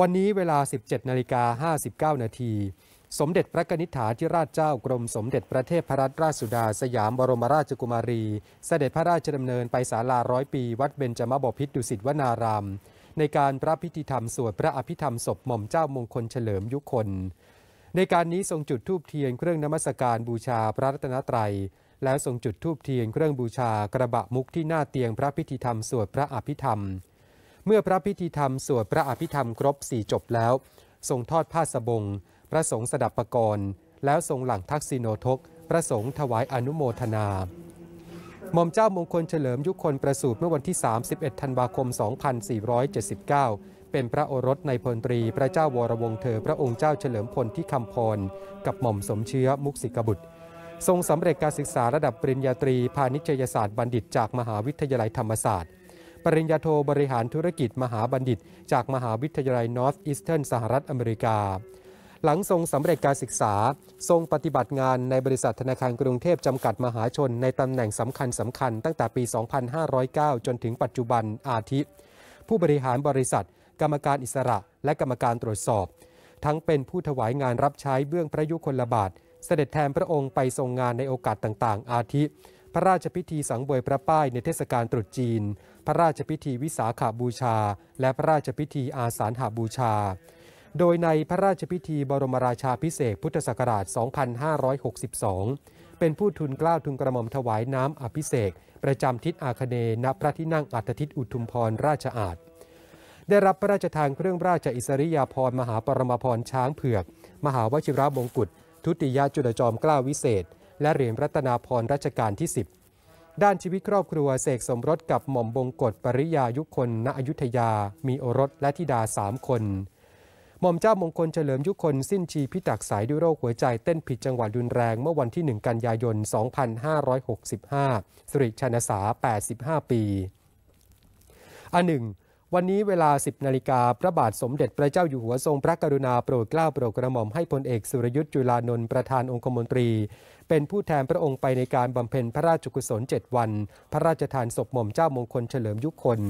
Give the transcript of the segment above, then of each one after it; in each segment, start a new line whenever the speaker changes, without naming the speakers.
วันนี้เวลา 17นาฬิกา59 นาที สมเด็จพระนิษฐาธิราชเจ้ากรมสมเด็จพระเทพรัตนราชสุดา สยามบรมราชกุมารี เสด็จพระราชดำเนินไปศาลาร้อยปี วัดเบญจมบพิตรดุสิตวนาราม ในการพระพิธีธรรมสวดพระอภิธรรมศพหม่อมเจ้ามงคลเฉลิมยุคน ในการนี้ทรงจุดธูปเทียนเครื่องนมัสการบูชาพระรัตนตรัย แล้วทรงจุดธูปเทียนเครื่องบูชากระบะมุกที่หน้าเตียงพระพิธีธรรมสวดพระอภิธรรม เมื่อพระพิธีธรรมสวดพระอภิธรรมครบสี่จบแล้ว ทรงทอดผ้าสบง พระสงฆ์สดับประกรณ์แล้วทรงหลังทักษิโนทก พระสงฆ์ถวายอนุโมทนา หม่อมเจ้ามงคลเฉลิมยุคนประสูติเมื่อวันที่ 31 ธันวาคม 2479 เป็นพระโอรสในพลตรีพระเจ้าวรวงศ์เธอ พระองค์เจ้าเฉลิมพลที่คำพร กับหม่อมสมเชื้อมุกสิกบุตร ทรงสำเร็จการศึกษาระดับปริญญาตรีพาณิชยศาสตร์บัณฑิตจากมหาวิทยาลัยธรรมศาสตร์ ปริญญาโทบริหารธุรกิจมหาบัณฑิต จากมหาวิทยาลัยนอร์ทอีสเทิร์นสหรัฐอเมริกา หลังทรงสำเร็จการศึกษา ทรงปฏิบัติงานในบริษัทธนาคารกรุงเทพจำกัดมหาชนในตำแหน่งสำคัญสำคัญตั้งแต่ปี 2509 จนถึงปัจจุบันอาทิ ผู้บริหารบริษัท กรรมการอิสระ และกรรมการตรวจสอบ ทั้งเป็นผู้ถวายงานรับใช้เบื้องพระยุคลบาท เสด็จแทนพระองค์ไปทรงงานในโอกาสต่างๆ อาทิ พระราชพิธีสังเวยพระป้ายในเทศกาลตรุษจีน พระราชพิธีวิสาขาบูชา และพระราชพิธีอาสาฬหาบูชา โดยในพระราชพิธีบรมราชาพิเศษพุทธศักราช 2562 เป็นผู้ทุนกล้าทุนกระหม่อมถวายน้ำอภิเษกประจำทิศอาคเนย์ณพระที่นั่งอัฏฐทิศอุทุมพรราชอาณได้รับพระราชทานเครื่องราชอิสริยาภรณ์มหาปรมาภรณ์ช้างเผือก มหาวชิรบงกุฎทุติยจุลจอมเกล้าวิเศษ และเหรียญรัตนาพรรัชกาลที่ 10 ด้านชีวิตครอบครัวเสกสมรสกับหม่อมบงกฎปริยายุคนณอยุธยา มีโอรสและธิดาสามคน หม่อมเจ้ามงคลเฉลิมยุคนสิ้นชีพิตักสายด้วยโรคหัวใจเต้นผิดจังหวะรุนแรงเมื่อวันที่ 1 กันยายน 2565สิริชนสา 85 ปีอันหนึ่ง วันนี้เวลา 10นาฬิกาพระบาทสมเด็จพระเจ้าอยู่หัวทรงพระกรุณาโปรดเกล้าโปรดกระหม่อมให้พลเอกสุรยุทธ์จุลานนท์ประธานองคมนตรี เป็นผู้แทนพระองค์ไปในการบำเพ็ญพระราชกุศล 7 วัน พระราชทานศพหม่อมเจ้ามงคลเฉลิมยุคน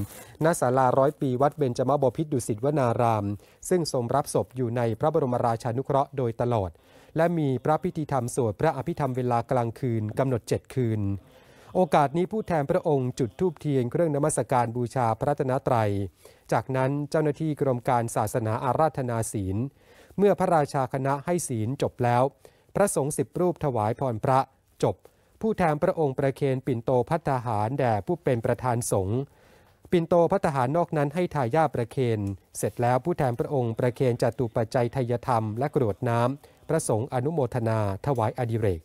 ณศาลาร้อยปีวัดเบญจมบพิตรดุสิตวนาราม ซึ่งทรงรับศพอยู่ในพระบรมราชานุเคราะห์โดยตลอด และมีพระพิธีธรรมสวดพระอภิธรรมเวลากลางคืนกำหนด 7 คืน โอกาสนี้ผู้แทนพระองค์จุดธูปเทียนเครื่องนมัสการบูชาพระรัตนตรัย จากนั้นเจ้าหน้าที่กรมการศาสนาอาราธนาศีล เมื่อพระราชาคณะให้ศีลจบแล้ว พระสงฆ์สิบรูปถวายพรพระจบ ผู้แทนพระองค์ประเคนปิ่นโตพัฒหารแด่ผู้เป็นประธานสงฆ์ปิ่นโตพัฒหารนอกนั้นให้ทายาประเคนเสร็จแล้วผู้แทนพระองค์ประเคนจตุปัจจัยทยธรรมและกรวดน้ำพระสงฆ์อนุโมทนาถวายอดิเรก